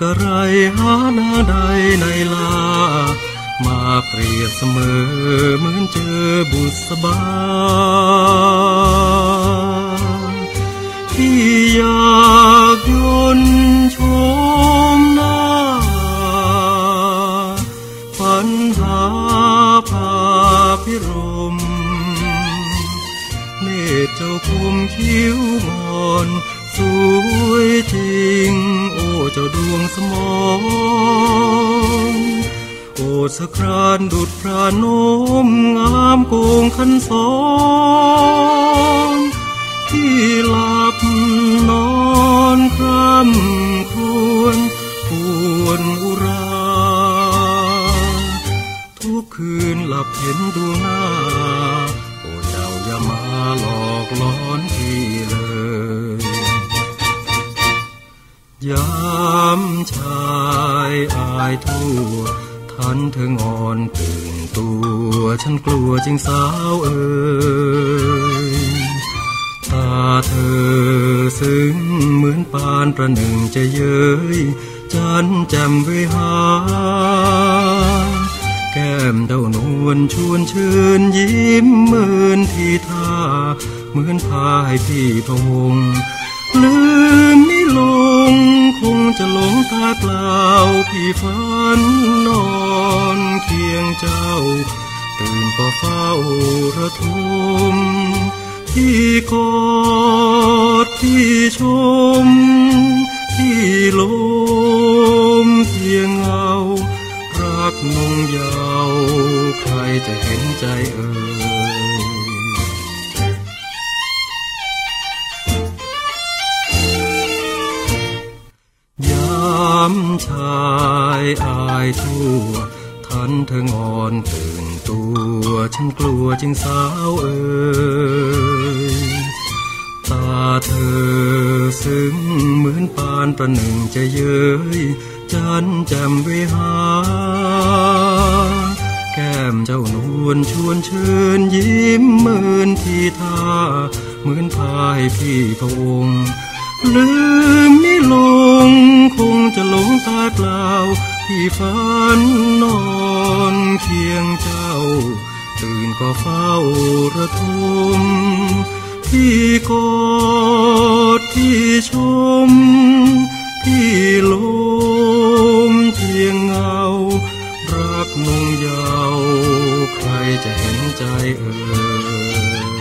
หาหน้าใดในลา มาเปรียบเสมอเหมือนเจอบุษบาที่อยากยนชมหน้าฝันหาภาพิรมเนตรเจ้าคุมคิ้วงอนสวย ดวงสมองโอสครานดุดพระนมงามโกงคันสองที่หลับนอนคร่ำครวญปวนอุรา ทุกคืนหลับเห็นดวงหน้า โอ้เจ้าอย่ามาหลอกล้อนพี่เลยยา มชายอายทั่วทันเธองอนตื่นตัว ฉันกลัวจริงสาวเอ่ยตาเธอซึ้งเหมือนปานประหนึ่งจะเย้ยจันแจ่มเวหาแก้มเดานวลชวนเชิญยิ้มเหมือนทีท่า เหมือนพาให้พี่พวงลืมไม่ลง คงจะหลงตาเปล่าพี่ฝันนอนเคียงเจ้า ตื่นก็เฝ้าระทมที่กอดที่ชม ที่ลมเพียงเงารักนงยาว ใครจะเห็นใจเอ่ยามชายอายทั่วทันเธองอนตื่นตัวฉันกลัวจึงสาวเอ่ยตาเธอซึ้งเหมือนปานประหนึ่งจะเย้ยจันแจ่มเวหา แก้มเจ้านวลชวนเชิญยิ้มเหมือนทีท่า เหมือนพายพี่พระองค์ลืมไม่ลง คงจะหลงตาเปล่าพี่ฝันนอนเคียงเจ้า ตื่นก็เฝ้าระทมพี่กอดพี่ชม พี่ลมเพียงเงา รักนงยาว ใครจะเห็นใจเอ่ย